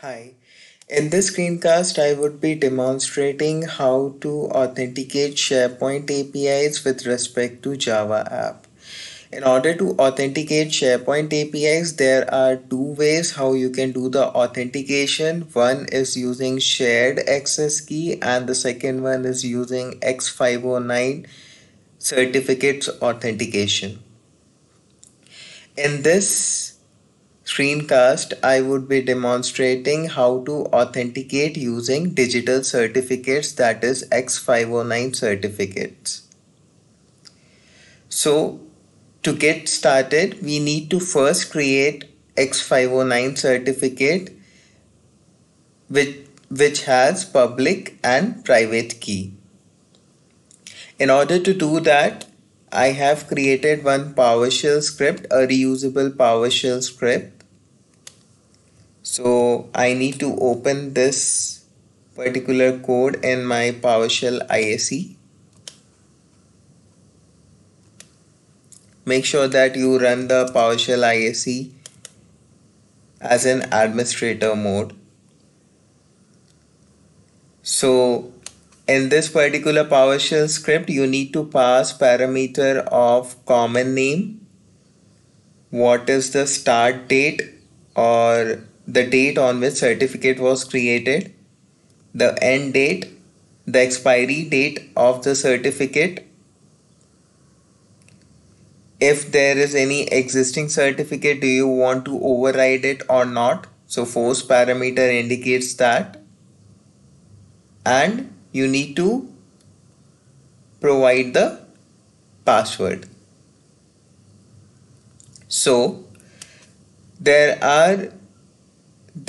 Hi, in this screencast I would be demonstrating how to authenticate SharePoint APIs with respect to Java app. In order to authenticate SharePoint APIs, there are two ways how you can do the authentication. One is using shared access key and the second one is using X509 certificates authentication. In this screencast, I would be demonstrating how to authenticate using digital certificates that is X509 certificates. So to get started, we need to first create X509 certificate which, which has public and private key. In order to do that, I have created one PowerShell script, a reusable PowerShell script so I need to open this particular code in my PowerShell ISE. Make sure that you run the PowerShell ISE as an administrator mode. So in this particular PowerShell script, you need to pass parameter of common name, what is the start date or the date on which certificate was created, the end date, the expiry date of the certificate, if there is any existing certificate, do you want to override it or not? So force parameter indicates that. And you need to provide the password. So there are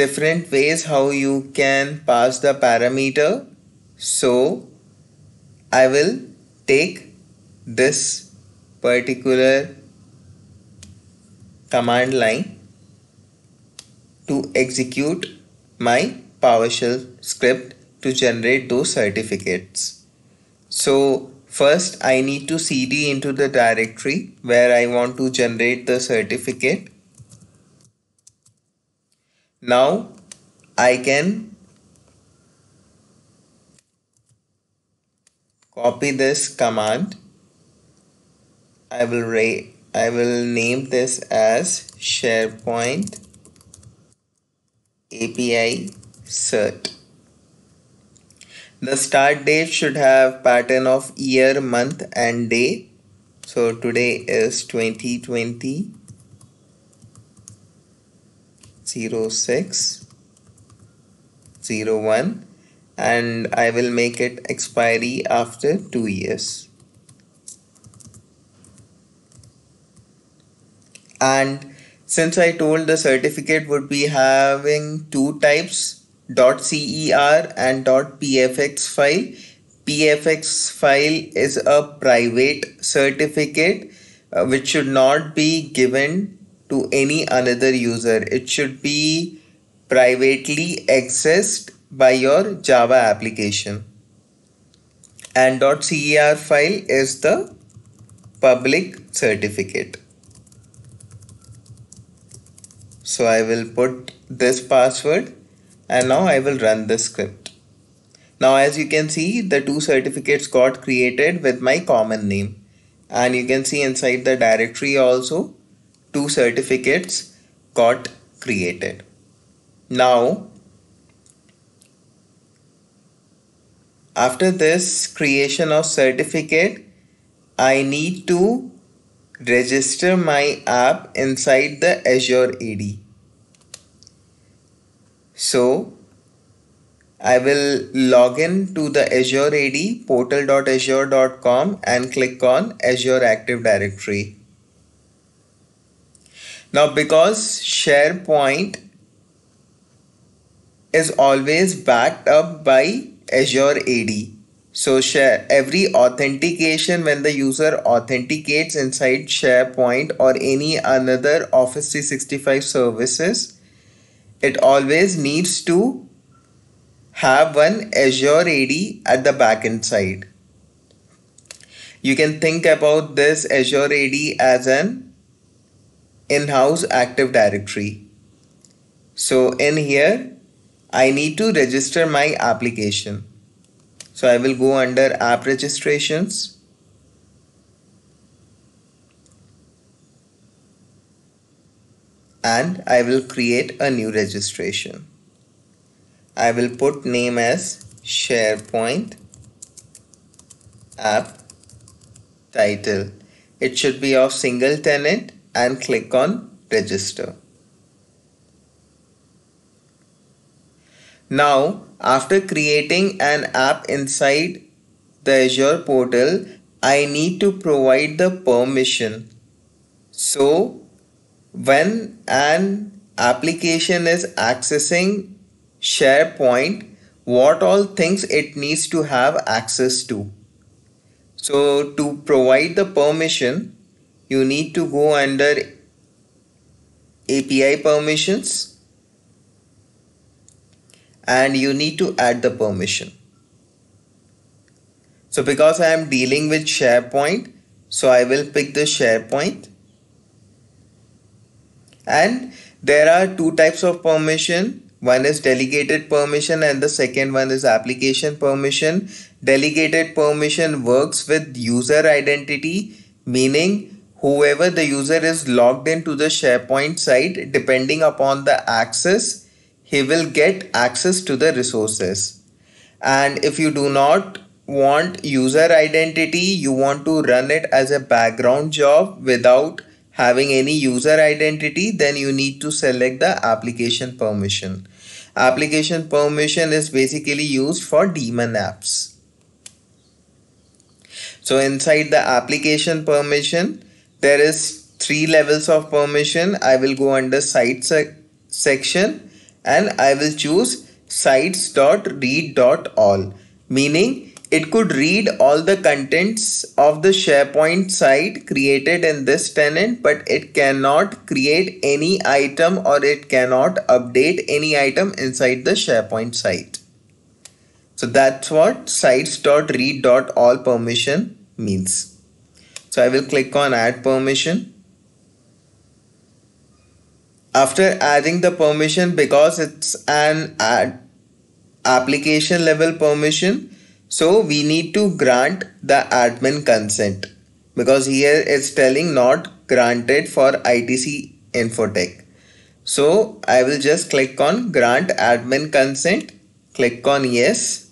different ways how you can pass the parameter so I will take this particular command line to execute my PowerShell script to generate those certificates. So first I need to cd into the directory where I want to generate the certificate now I can copy this command. I will rate I will name this as SharePoint API cert. The start date should have pattern of year, month and day. So today is 2020 0601 and I will make it expiry after two years. And since I told the certificate would be having two types .cer and .pfx file, pfx file is a private certificate uh, which should not be given to any another user. It should be privately accessed by your Java application. And .cer file is the public certificate. So I will put this password and now I will run the script. Now as you can see the two certificates got created with my common name and you can see inside the directory also two certificates got created. Now, after this creation of certificate, I need to register my app inside the Azure AD. So, I will log in to the Azure AD portal.azure.com and click on Azure Active Directory. Now, because SharePoint is always backed up by Azure AD. So share every authentication when the user authenticates inside SharePoint or any another Office 365 services, it always needs to have one Azure AD at the backend side. You can think about this Azure AD as an in-house Active Directory. So in here, I need to register my application. So I will go under app registrations. And I will create a new registration. I will put name as SharePoint app title. It should be of single tenant and click on register. Now, after creating an app inside the Azure portal, I need to provide the permission. So, when an application is accessing SharePoint, what all things it needs to have access to. So, to provide the permission, you need to go under API permissions and you need to add the permission. So because I am dealing with SharePoint, so I will pick the SharePoint. And there are two types of permission. One is delegated permission and the second one is application permission. Delegated permission works with user identity, meaning whoever the user is logged into the SharePoint site, depending upon the access, he will get access to the resources. And if you do not want user identity you want to run it as a background job without having any user identity then you need to select the application permission. Application permission is basically used for daemon apps. So inside the application permission there is three levels of permission i will go under site sec section and I will choose sites.read.all meaning it could read all the contents of the SharePoint site created in this tenant but it cannot create any item or it cannot update any item inside the SharePoint site. So that's what sites.read.all permission means. So I will click on add permission after adding the permission because it's an ad application level permission so we need to grant the admin consent because here it's telling not granted for ITC Infotech. So I will just click on grant admin consent, click on yes.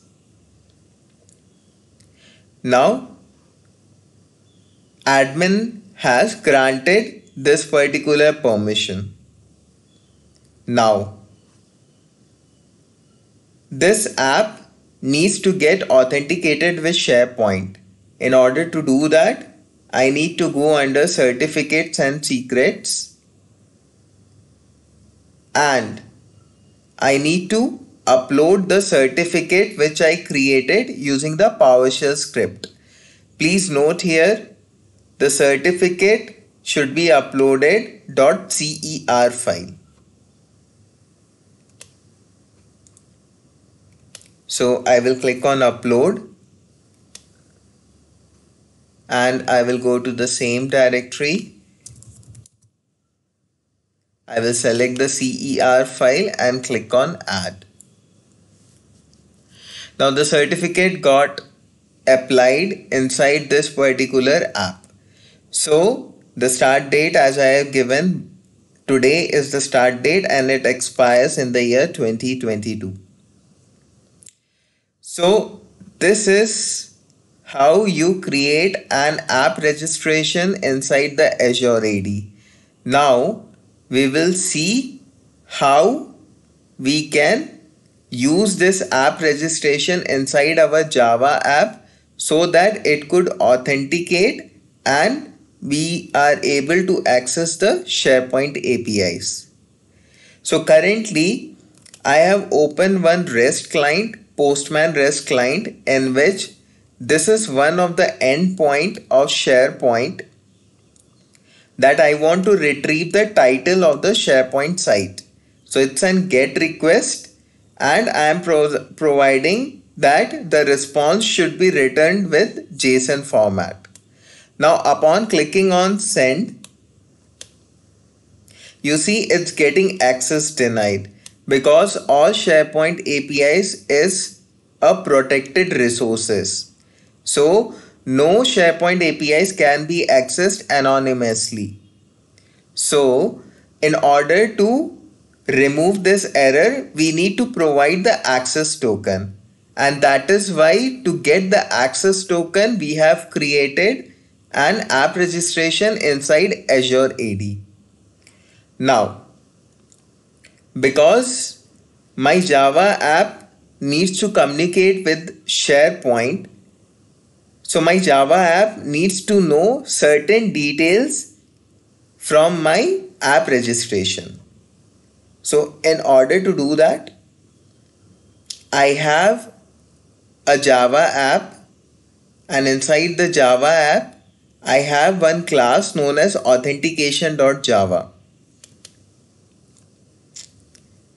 Now admin has granted this particular permission. Now, this app needs to get authenticated with SharePoint. In order to do that, I need to go under certificates and secrets and I need to upload the certificate which I created using the PowerShell script. Please note here the certificate should be uploaded .cer file. So I will click on upload and I will go to the same directory. I will select the CER file and click on add. Now the certificate got applied inside this particular app. So the start date as I have given today is the start date and it expires in the year 2022. So this is how you create an app registration inside the Azure AD. Now we will see how we can use this app registration inside our Java app so that it could authenticate and we are able to access the SharePoint APIs. So currently I have opened one REST client Postman REST client in which this is one of the endpoint of SharePoint that I want to retrieve the title of the SharePoint site. So it's an get request and I am pro providing that the response should be returned with JSON format. Now upon clicking on send, you see it's getting access denied. because all SharePoint APIs is a protected resources. So no SharePoint APIs can be accessed anonymously. So in order to remove this error, we need to provide the access token. And that is why to get the access token, we have created an app registration inside Azure AD. Now, because my Java app needs to communicate with SharePoint, so my Java app needs to know certain details from my app registration. So in order to do that, I have a Java app and inside the Java app, I have one class known as authentication.java.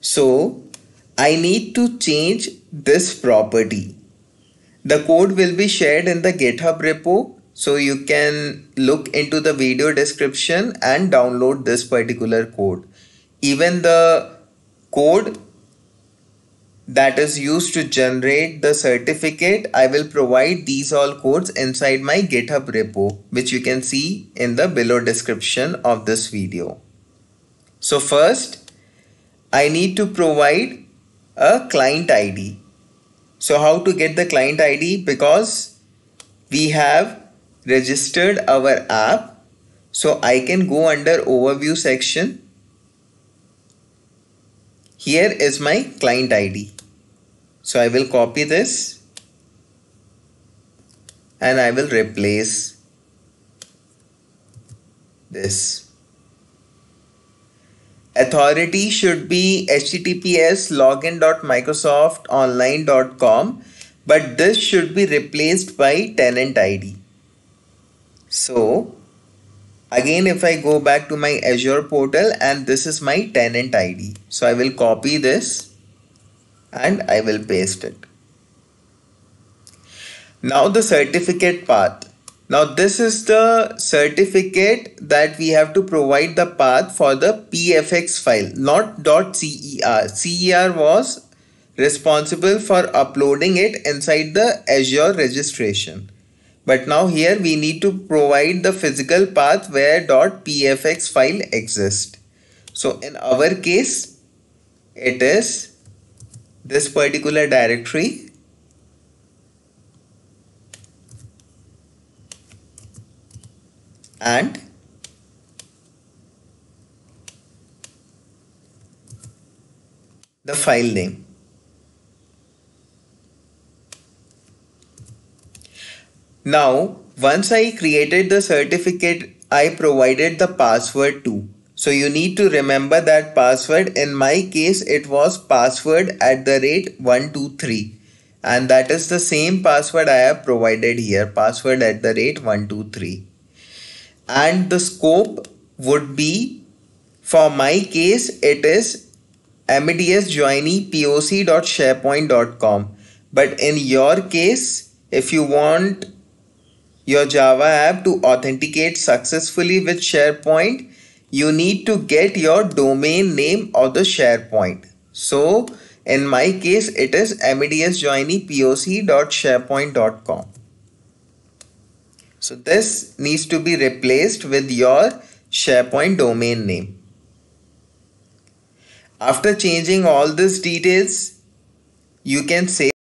So I need to change this property. The code will be shared in the GitHub repo so you can look into the video description and download this particular code. Even the code that is used to generate the certificate, I will provide these all codes inside my GitHub repo, which you can see in the below description of this video. So first, I need to provide a client ID. So how to get the client ID? Because we have registered our app. So I can go under overview section. Here is my client ID. So I will copy this and I will replace this. Authority should be https login.microsoftonline.com but this should be replaced by tenant ID. So again if I go back to my Azure portal and this is my tenant ID. So I will copy this and I will paste it. Now the certificate path. Now this is the certificate that we have to provide the path for the PFX file, not .cer. CER was responsible for uploading it inside the Azure registration. But now here we need to provide the physical path where .pfx file exists. So in our case, it is this particular directory and the file name. Now, once I created the certificate, I provided the password too. So you need to remember that password. In my case, it was password at the rate 123 and that is the same password I have provided here. Password at the rate 123 and the scope would be for my case it is poc.sharepoint.com but in your case if you want your java app to authenticate successfully with sharepoint you need to get your domain name of the SharePoint. So in my case, it is poc.sharepoint.com. So this needs to be replaced with your SharePoint domain name. After changing all these details, you can say